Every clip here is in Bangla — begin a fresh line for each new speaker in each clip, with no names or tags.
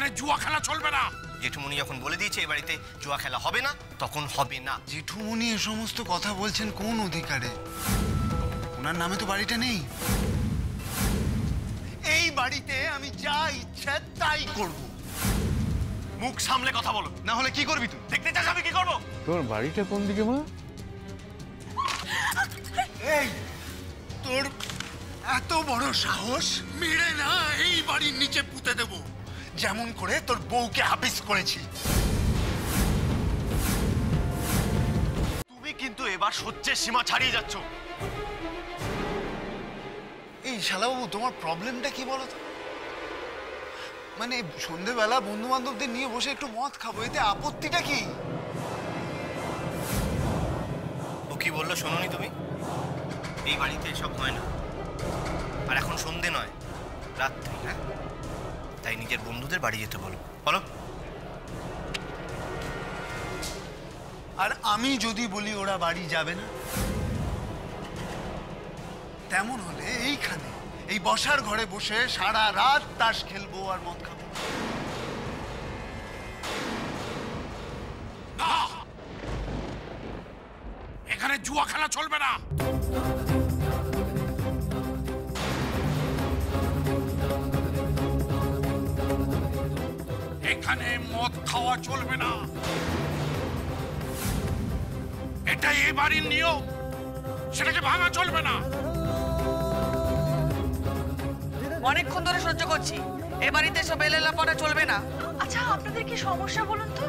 এখানে জুয়া খেলা চলবে না।
জেঠুমনি যখন বলে দিয়েছে এই বাড়িতে জুয়া খেলা হবে না তখন হবে না।
জেঠুমনি এ সমস্ত কথা বলছেন কোন অধিকারে? ওনার নামে তো বাড়িটা নেই। এই বাড়িতে আমি যা ইচ্ছা তাই করব।
মুখ সামলে কথা বলো
না হলে কি করবি তুই?
দেখতে চাস আমি কি করব?
তোর বাড়িটা কোন দিকে মা?
এই তোর এত বড় সাহস? মেরে না এই বাড়ির নিচে পুঁতে দেব। যেমন করে তোর বউকে হাফিস করেছি।
তুমি কিন্তু এবার সহ্যের সীমা ছাড়িয়ে যাচ্ছ।
এই শালাবাবু, তোমার প্রবলেমটা কি বলো তো মানে সন্ধেবেলা বন্ধু বান্ধবদের নিয়ে বসে একটু মদ খাব, এতে আপত্তিটা কি?
ও কি বলল শোনোনি তুমি? এই বাড়িতে এসব হয় না। আর এখন সন্ধে নয়, রাত্রি হ্যাঁ? তাই নিজের বন্ধুদের বাড়ি যেতে বলো। বলো।
আর আমি যদি বলি ওরা বাড়ি যাবে না, তেমন হলে এইখানে, এই বসার ঘরে বসে সারা রাত তাস খেলব আর মদ খাব।
এখানে জুয়া খেলা চলবে না। এখানে মদ খাওয়া চলবে না। এটাই এই বাড়ির নিয়ম। সেটাকে ভাঙা চলবে না।
অনেকক্ষণ ধরে সহ্য করছি। এ বাড়িতে সব এলেলা পড়া চলবে না।
আচ্ছা আপনাদের কি সমস্যা বলুন তো?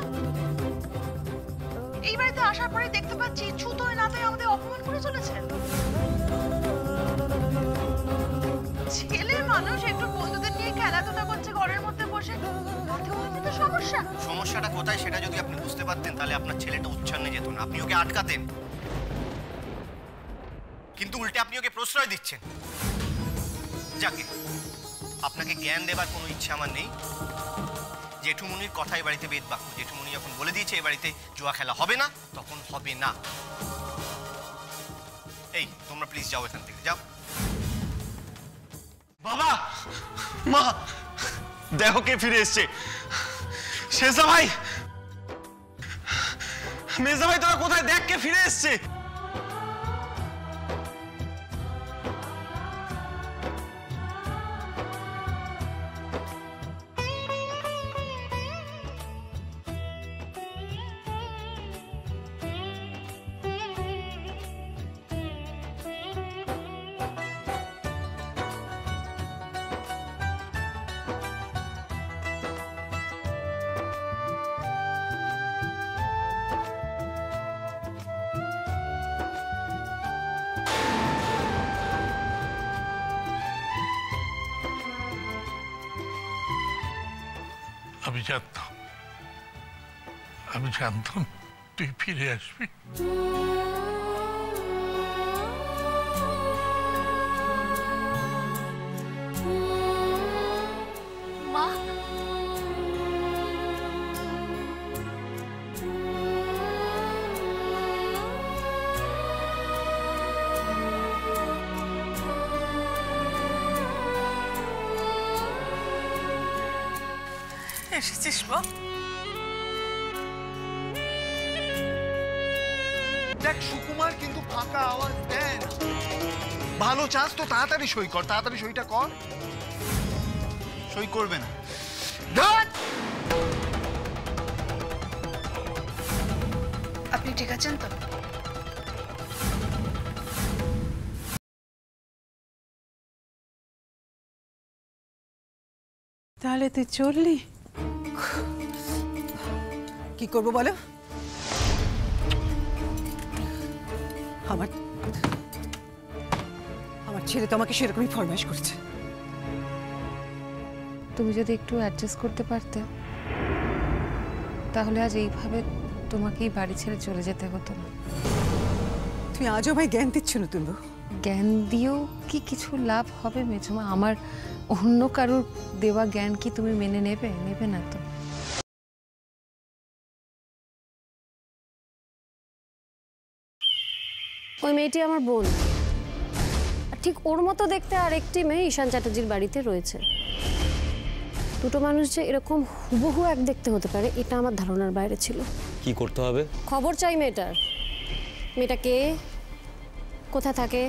এই বাড়িতে আসার পরে দেখতে পাচ্ছি ছুতোয় নাতোয় আমাদের অপমান করে চলেছেন। ছেলে মানুষ একটু বন্ধুদের নিয়ে খেলাধুলা করছে ঘরের মধ্যে বসে? তাতে ওদের তো সমস্যা?
সমস্যাটা কোথায় সেটা যদি আপনি বুঝতে পারতেন তাহলে আপনার ছেলেটা উচ্ছন্নে যেত না। আপনি ওকে আটকাতেন। কিন্তু উল্টে আপনি ওকে প্রশ্রয় দিচ্ছেন। যাকে আপনাকে জ্ঞান দেবার কোনো ইচ্ছা আমার নেই। জেঠুমনির কথাই বাড়িতে বেদ বাক্য। জেঠুমনি যখন বলে দিয়েছে এই বাড়িতে জুয়া খেলা হবে না তখন হবে না। এই তোমরা প্লিজ যাও এখান থেকে যাও।
বাবা! মা! দেখো কে ফিরে এসছে। শেষা ভাই মেজা ভাই তোরা কোথায়? দেখ কে ফিরে এসছে।
আমি জানতাম। আমি জানতাম তুই ফিরে আসবি।
এসেছিস
দেখ সুকুমার কিন্তু ফাঁকা আওয়াজ দেন ভালো চাস তো তাড়াতাড়ি সই কর তাড়াতাড়ি সইটা কর। সই করবে না!
আপনি ঠিক আছেন তো?
তাহলে তুই চললি?
কি করব বলো? আমার আমার ছেলে তো আমাকে সেরকমই ফরমাইশ করছে।
তুমি যদি একটু অ্যাডজাস্ট করতে পারতে তাহলে আজ এইভাবে তোমাকেই বাড়ি ছেড়ে চলে যেতে হতো না।
তুমি আজও ভাই জ্ঞান দিচ্ছ না তুমি
জ্ঞান দিয়েও কি কিছু লাভ হবে মেজমা? আমার অন্য কারোর দেওয়া জ্ঞান কি তুমি মেনে নেবে? নেবে না তো।
ওই মেয়েটি আমার বোন। আর ঠিক ওর মতো দেখতে আরেকটি মেয়ে ঈশান চ্যাটার্জির বাড়িতে রয়েছে।
দুটো মানুষ যে এরকম হুবহু এক দেখতে হতে পারে এটা আমার ধারণার বাইরে ছিল।
কি করতে হবে?
খবর চাই মেয়েটার। মেয়েটা কে? কোথায় থাকে?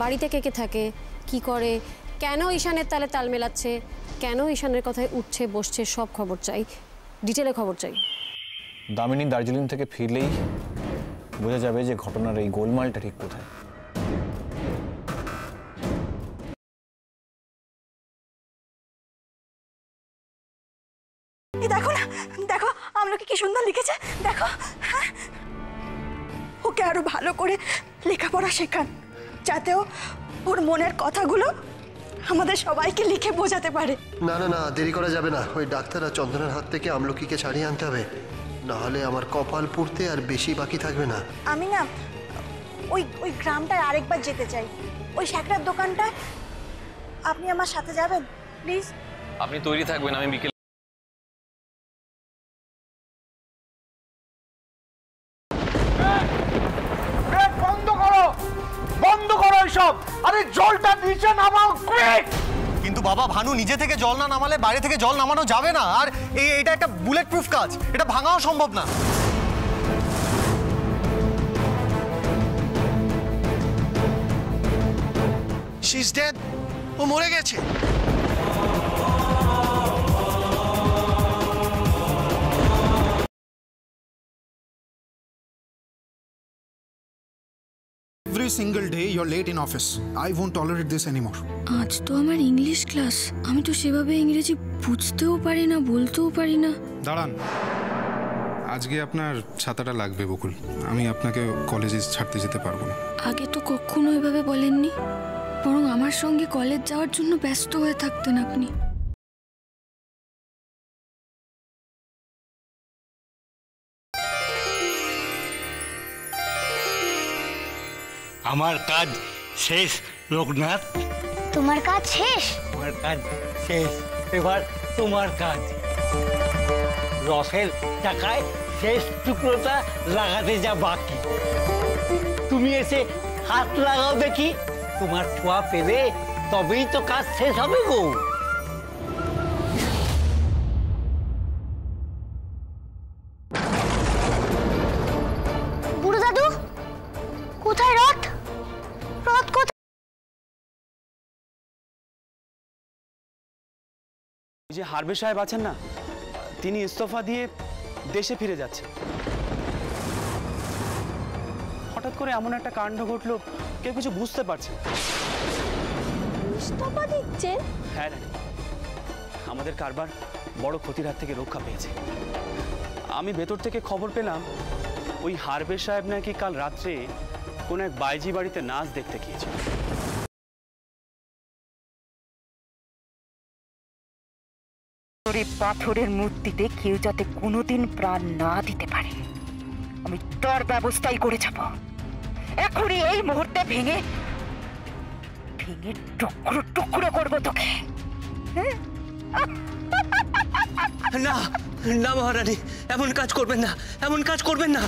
বাড়িতে কে কে থাকে? কি করে? কেন ঈশানের তালে তাল মেলাচ্ছে? কেন ঈশানের কথায় উঠছে, বসছে? সব খবর চাই। ডিটেলে খবর চাই।
দামিনী দার্জিলিং থেকে ফিরলেই বোঝা যাবে যে ঘটনার এই গোলমালটা ঠিক কোথায়।
মনের কথাগুলো আমাদের সবাইকে লিখে বোঝাতে পারে।
না না না দেরি করা যাবে না। ওই ডাক্তার আর চন্দনের হাত থেকে আমলকিকে ছাড়িয়ে আনতে হবে। নাহলে আমার কপাল পুড়তে আর বেশি বাকি থাকবে না।
আমি না ওই ওই গ্রামটায় আরেকবার যেতে চাই। ওই শ্যাকরার দোকানটা আপনি আমার সাথে যাবেন? প্লিজ।
আপনি তৈরি থাকবেন আমি বিকেল
বাবা, ভানু নিজে থেকে জল না নামালে বাইরে থেকে জল নামানো যাবে না। আর এই এটা একটা বুলেট প্রুফ কাজ। এটা ভাঙাও সম্ভব না।
She's dead. ও মরে গেছে।
Single day you're late in office. I won't tolerate this anymore.
আজ তো আমার ইংলিশ ক্লাস আমি তো সেভাবে ইংরেজি বুঝতেও পারি না বলতেও পারি না।
দাঁড়ান। আজকে আপনার ছাতাটা লাগবে বকুল। আমি আপনাকে কলেজে ছাড়তে যেতে পারব না।
আগে তো কখনো এভাবে বলেননি। বরং আমার সঙ্গে কলেজ যাওয়ার জন্য ব্যস্ত হয়ে থাকতেন আপনি।
আমার কাজ শেষ লোকনাথ
তোমার কাজ শেষ?
আমার কাজ শেষ। এবার তোমার কাজ। রসের টাকায় শেষ টুকরোটা লাগাতে যা বাকি। তুমি এসে হাত লাগাও দেখি। তোমার ছোঁয়া পেলে তবেই তো কাজ শেষ হবে গো।
যে হারবে সাহেব আছেন না তিনি ইস্তফা দিয়ে দেশে ফিরে যাচ্ছে হঠাৎ করে এমন একটা কাণ্ড ঘটলো কেউ কিছু বুঝতে পারছে
ইস্তফা
হ্যাঁ রানী আমাদের কারবার বড় ক্ষতির হাত থেকে রক্ষা পেয়েছে। আমি ভেতর থেকে খবর পেলাম ওই হারবে সাহেব নাকি কাল রাত্রে কোনো এক বাইজি বাড়িতে নাচ দেখতে গিয়েছিল।
তোর পাথরের মূর্তিতে কেউ যাতে কোনোদিন প্রাণ না দিতে পারে, আমি তার ব্যবস্থাই করে যাব। এখনই এই মুহূর্তে ভেঙে ভেঙে টুকরো টুকরো করব তোকে। হ্যাঁ?
না না মহারানী, এমন কাজ করবেন না, এমন কাজ করবেন না।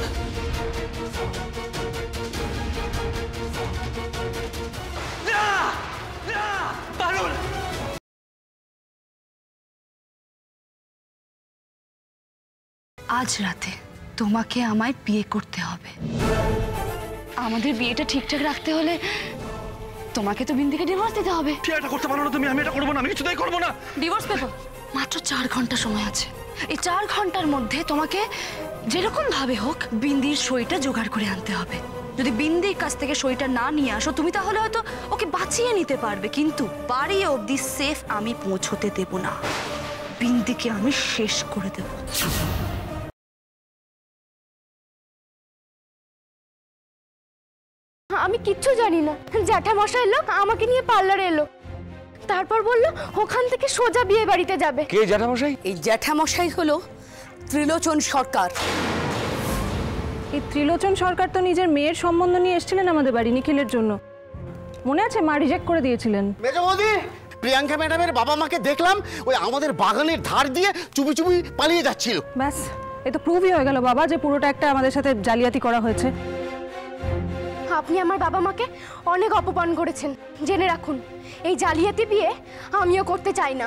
আজ রাতে তোমাকে আমায় বিয়ে করতে হবে। আমাদের বিয়েটা ঠিকঠাক রাখতে হলে তোমাকে তো বিন্দিকে ডিভোর্স দিতে হবে।
এটা করতে পারো না তুমি আমি এটা করব না আমি কিছুতেই করব না।
ডিভোর্স পেপার মাত্র চার ঘণ্টা সময় আছে। এই চার ঘণ্টার মধ্যে তোমাকে যেরকম ভাবে হোক বিন্দির সইটা জোগাড় করে আনতে হবে। যদি বিন্দির কাছ থেকে সইটা না নিয়ে আসো তুমি তাহলে হয়তো ওকে বাঁচিয়ে নিতে পারবে কিন্তু বাড়ি অবধি সেফ আমি পৌঁছতে দেব না। বিন্দিকে আমি শেষ করে দেব।
আমি কিচ্ছু জানি না। জ্যাঠামশাই লোক আমাকে নিয়ে পার্লারে এলো। তারপর বলল ওখান থেকে সোজা বিয়ে বাড়িতে যাবে।
কে জ্যাঠামশাই
এই জ্যাঠামশাই হলো ত্রিলোচন সরকার।
এই ত্রিলোচন সরকার তো নিজের মেয়ের সম্বন্ধ নিয়ে এসেছিলেন আমাদের বাড়ি নিখিলের জন্য। মনে আছে মা রিজেক্ট করে দিয়েছিলেন?
মেজবৌদি প্রিয়াঙ্কা ম্যাডামের বাবা মাকে দেখলাম ওই আমাদের বাগানের ধার দিয়ে চুপি চুপি পালিয়ে যাচ্ছিল।
ব্যাস এ তো প্রুভই হয়ে গেল বাবা যে পুরোটা একটা আমাদের সাথে জালিয়াতি করা হয়েছে।
আপনি আমার বাবা মাকে অনেক অপমান করেছেন। জেনে রাখুন, এই জালিয়াতি বিয়ে আমিও করতে চাই না।